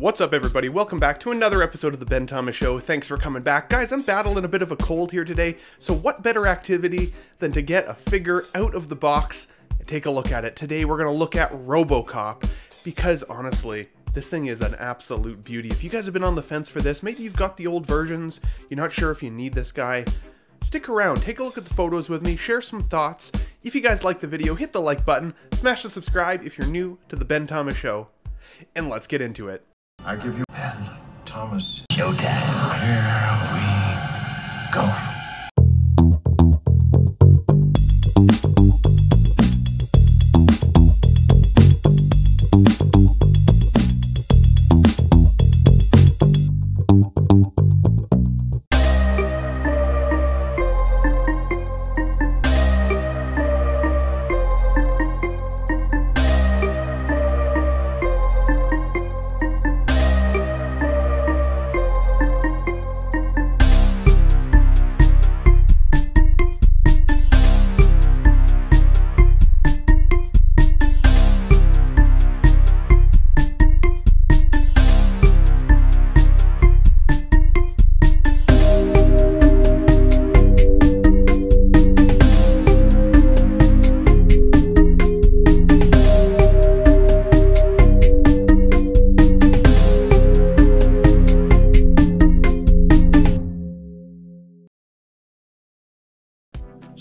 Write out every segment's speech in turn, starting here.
What's up, everybody? Welcome back to another episode of the Ben Thomas Show. Thanks for coming back. Guys, I'm battling a bit of a cold here today, so what better activity than to get a figure out of the box and take a look at it? Today, we're going to look at Robocop because honestly, this thing is an absolute beauty. If you guys have been on the fence for this, maybe you've got the old versions, you're not sure if you need this guy, stick around, take a look at the photos with me, share some thoughts. If you guys like the video, hit the like button, smash the subscribe if you're new to the Ben Thomas Show, and let's get into it. I give you Ben Thomas. Showtime. Here we go.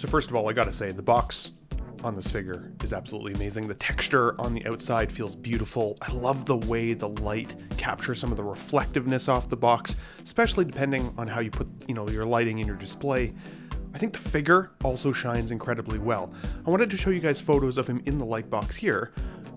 First of all, I gotta say, the box on this figure is absolutely amazing. The texture on the outside feels beautiful. I love the way the light captures some of the reflectiveness off the box, especially depending on how you put, you know, your lighting in your display. I think the figure also shines incredibly well. I wanted to show you guys photos of him in the light box here,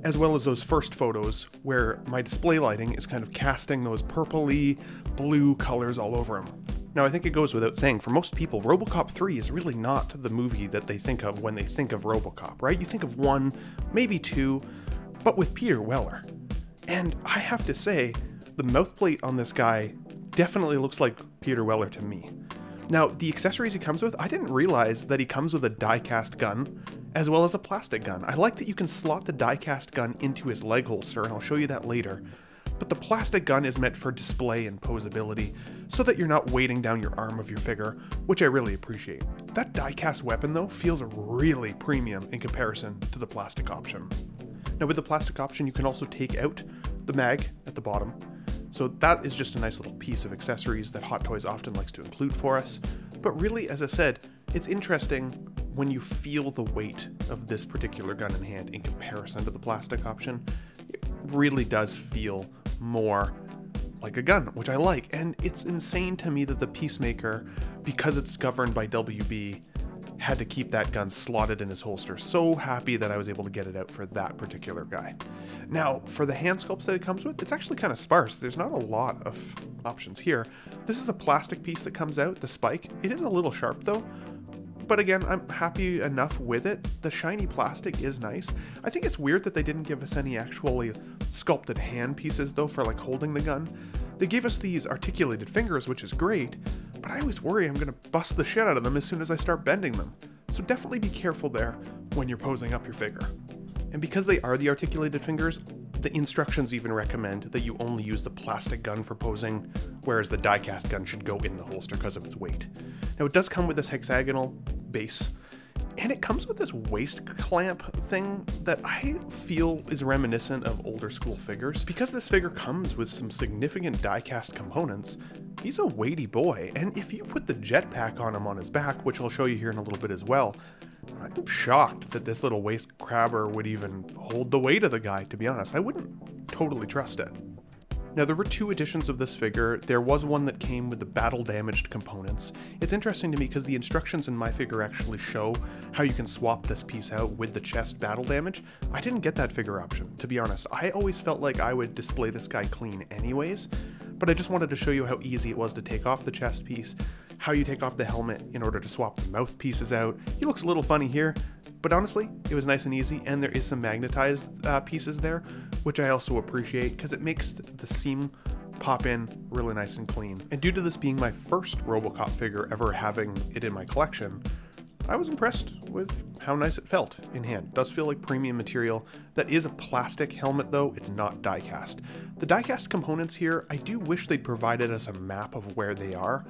as well as those first photos where my display lighting is kind of casting those purpley blue colors all over him. Now, I think it goes without saying, for most people, Robocop 3 is really not the movie that they think of when they think of Robocop, right? You think of one, maybe two, but with Peter Weller. And I have to say, the mouthplate on this guy definitely looks like Peter Weller to me. Now, the accessories he comes with, I didn't realize that he comes with a die-cast gun as well as a plastic gun. I like that you can slot the die-cast gun into his leg holster, and I'll show you that later. But the plastic gun is meant for display and posability, so that you're not weighting down your arm of your figure, which I really appreciate. That die-cast weapon, though, feels really premium in comparison to the plastic option. Now, with the plastic option, you can also take out the mag at the bottom, so that is just a nice little piece of accessories that Hot Toys often likes to include for us. But really, as I said, it's interesting when you feel the weight of this particular gun in hand in comparison to the plastic option. Really does feel more like a gun, which I like. And it's insane to me that the Peacemaker, because it's governed by WB, had to keep that gun slotted in his holster. So happy that I was able to get it out for that particular guy. Now, for the hand sculpts that it comes with, it's actually kind of sparse. There's not a lot of options here. This is a plastic piece that comes out, the spike. It is a little sharp though, but again, I'm happy enough with it. The shiny plastic is nice. I think it's weird that they didn't give us any actually sculpted hand pieces though for like holding the gun. They gave us these articulated fingers, which is great, but I always worry I'm gonna bust the shit out of them as soon as I start bending them. So definitely be careful there when you're posing up your figure. And because they are the articulated fingers, the instructions even recommend that you only use the plastic gun for posing, whereas the die-cast gun should go in the holster because of its weight. Now it does come with this hexagonal base, and it comes with this waist clamp thing that I feel is reminiscent of older school figures. Because this figure comes with some significant die-cast components, he's a weighty boy, and if you put the jetpack on him on his back, which I'll show you here in a little bit as well, I'm shocked that this little waist crabber would even hold the weight of the guy, to be honest. I wouldn't totally trust it. Now, there were two editions of this figure. There was one that came with the battle damaged components. It's interesting to me because the instructions in my figure actually show how you can swap this piece out with the chest battle damage. I didn't get that figure option, to be honest. I always felt like I would display this guy clean anyways, but I just wanted to show you how easy it was to take off the chest piece, how you take off the helmet in order to swap the mouth pieces out. He looks a little funny here, but honestly, it was nice and easy, and there is some magnetized uh, pieces there, which I also appreciate because it makes the seam pop in really nice and clean. And due to this being my first Robocop figure ever having it in my collection, I was impressed with how nice it felt in hand. It does feel like premium material. That is a plastic helmet though, it's not die-cast. The die-cast components here, I do wish they'd provided us a map of where they are,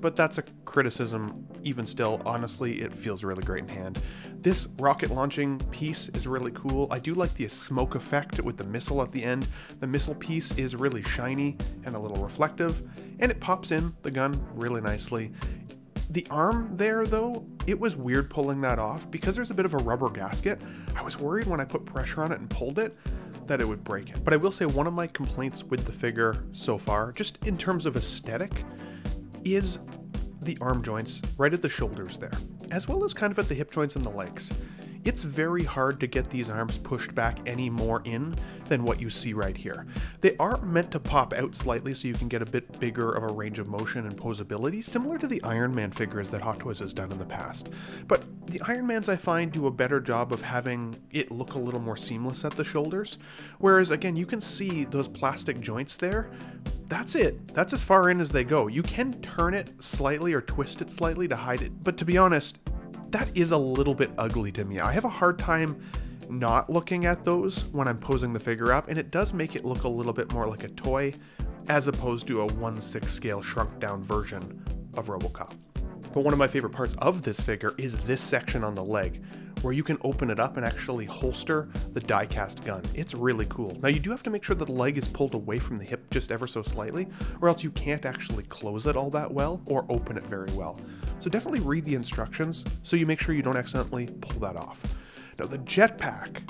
but that's a criticism. Even still, honestly, it feels really great in hand. This rocket launching piece is really cool. I do like the smoke effect with the missile at the end. The missile piece is really shiny and a little reflective, and it pops in the gun really nicely. The arm there, though, it was weird pulling that off because there's a bit of a rubber gasket. I was worried when I put pressure on it and pulled it that it would break it. But I will say one of my complaints with the figure so far, just in terms of aesthetic, is the arm joints right at the shoulders there, as well as kind of at the hip joints and the legs. It's very hard to get these arms pushed back any more in than what you see right here. They are meant to pop out slightly so you can get a bit bigger of a range of motion and posability, similar to the Iron Man figures that Hot Toys has done in the past. But the Iron Mans I find do a better job of having it look a little more seamless at the shoulders, whereas again you can see those plastic joints there, that's it. That's as far in as they go. You can turn it slightly or twist it slightly to hide it, but to be honest, that is a little bit ugly to me. I have a hard time not looking at those when I'm posing the figure up, and it does make it look a little bit more like a toy as opposed to a 1 6 scale shrunk down version of Robocop. But one of my favorite parts of this figure is this section on the leg, where you can open it up and actually holster the die-cast gun. It's really cool. Now you do have to make sure that the leg is pulled away from the hip just ever so slightly, or else you can't actually close it all that well or open it very well. So definitely read the instructions so you make sure you don't accidentally pull that off. Now the jetpack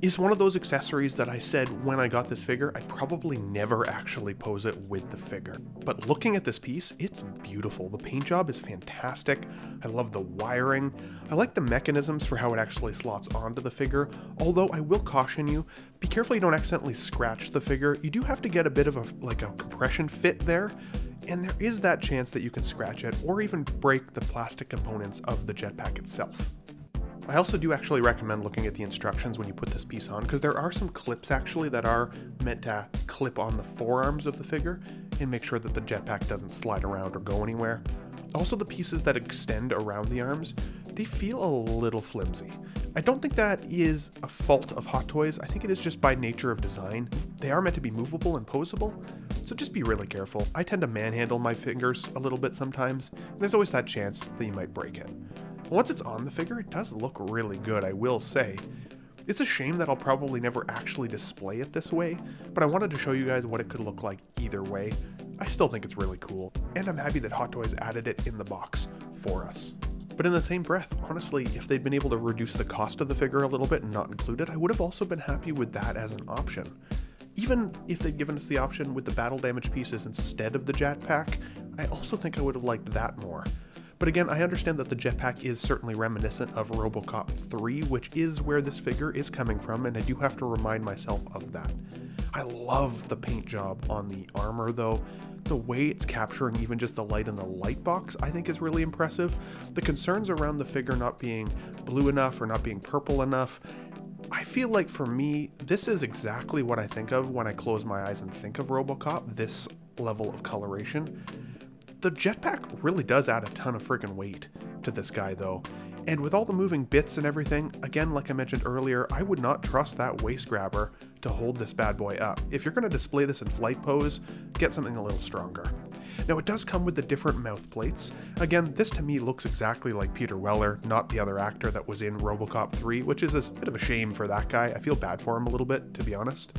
is one of those accessories that I said when I got this figure, I'd probably never actually pose it with the figure. But looking at this piece, it's beautiful. The paint job is fantastic. I love the wiring. I like the mechanisms for how it actually slots onto the figure, although I will caution you, be careful you don't accidentally scratch the figure. You do have to get a bit of a like a compression fit there, and there is that chance that you can scratch it or even break the plastic components of the jetpack itself. I also do actually recommend looking at the instructions when you put this piece on because there are some clips actually that are meant to clip on the forearms of the figure and make sure that the jetpack doesn't slide around or go anywhere. Also the pieces that extend around the arms, they feel a little flimsy. I don't think that is a fault of Hot Toys, I think it is just by nature of design. They are meant to be movable and posable, so just be really careful. I tend to manhandle my fingers a little bit sometimes, and there's always that chance that you might break it. Once it's on the figure, it does look really good, I will say. It's a shame that I'll probably never actually display it this way, but I wanted to show you guys what it could look like either way. I still think it's really cool, and I'm happy that Hot Toys added it in the box for us. But in the same breath, honestly, if they'd been able to reduce the cost of the figure a little bit and not include it, I would have also been happy with that as an option. Even if they'd given us the option with the battle damage pieces instead of the jetpack, I also think I would have liked that more. But again, I understand that the jetpack is certainly reminiscent of Robocop 3, which is where this figure is coming from, and I do have to remind myself of that. I love the paint job on the armor though. The way it's capturing even just the light in the light box, I think is really impressive. The concerns around the figure not being blue enough or not being purple enough, I feel like for me, this is exactly what I think of when I close my eyes and think of Robocop, this level of coloration. The jetpack really does add a ton of friggin' weight to this guy though. And with all the moving bits and everything, again, like I mentioned earlier, I would not trust that waist grabber to hold this bad boy up. If you're gonna display this in flight pose, get something a little stronger. Now it does come with the different mouth plates. Again, this to me looks exactly like Peter Weller, not the other actor that was in Robocop 3, which is a bit of a shame for that guy. I feel bad for him a little bit, to be honest.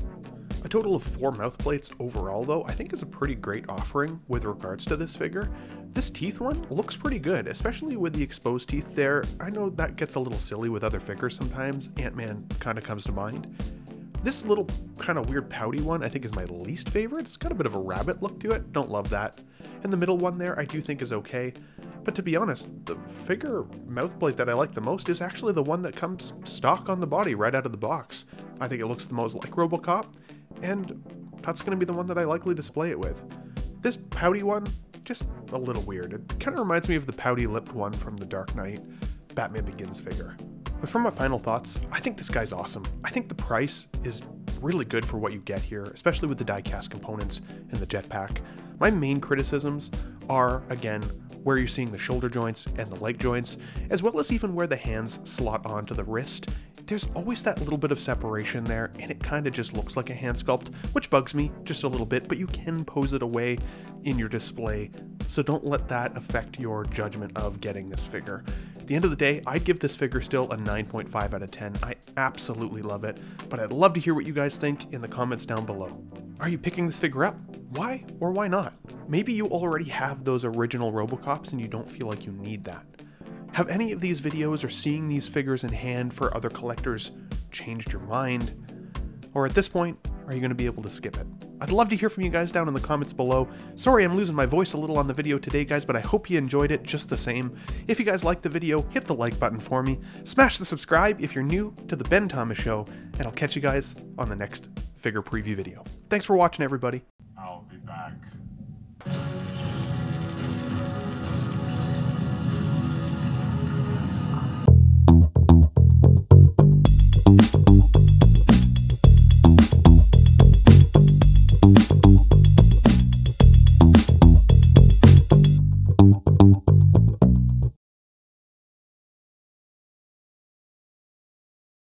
A total of four mouth plates overall, though, I think is a pretty great offering with regards to this figure. This teeth one looks pretty good, especially with the exposed teeth there. I know that gets a little silly with other figures sometimes. Ant-Man kind of comes to mind. This little kind of weird pouty one I think is my least favorite. It's got a bit of a rabbit look to it. Don't love that. And the middle one there I do think is okay. But to be honest, the figure mouth plate that I like the most is actually the one that comes stock on the body right out of the box. I think it looks the most like Robocop, and that's going to be the one that I likely display it with. This pouty one, just a little weird. It kind of reminds me of the pouty lipped one from the Dark Knight Batman Begins figure. But for my final thoughts, I think this guy's awesome. I think the price is really good for what you get here, especially with the die-cast components and the jetpack. My main criticisms are, again, where you're seeing the shoulder joints and the leg joints, as well as even where the hands slot onto the wrist. There's always that little bit of separation there, and it kind of just looks like a hand sculpt, which bugs me just a little bit, but you can pose it away in your display, so don't let that affect your judgment of getting this figure. At the end of the day, I'd give this figure still a 9.5 out of 10. I absolutely love it, but I'd love to hear what you guys think in the comments down below. Are you picking this figure up? Why or why not? Maybe you already have those original Robocops and you don't feel like you need that. Have any of these videos or seeing these figures in hand for other collectors changed your mind? Or at this point, are you going to be able to skip it? I'd love to hear from you guys down in the comments below. Sorry I'm losing my voice a little on the video today, guys, but I hope you enjoyed it just the same. If you guys liked the video, hit the like button for me. Smash the subscribe if you're new to the Ben Thomas Show, and I'll catch you guys on the next figure preview video. Thanks for watching, everybody. I'll be back.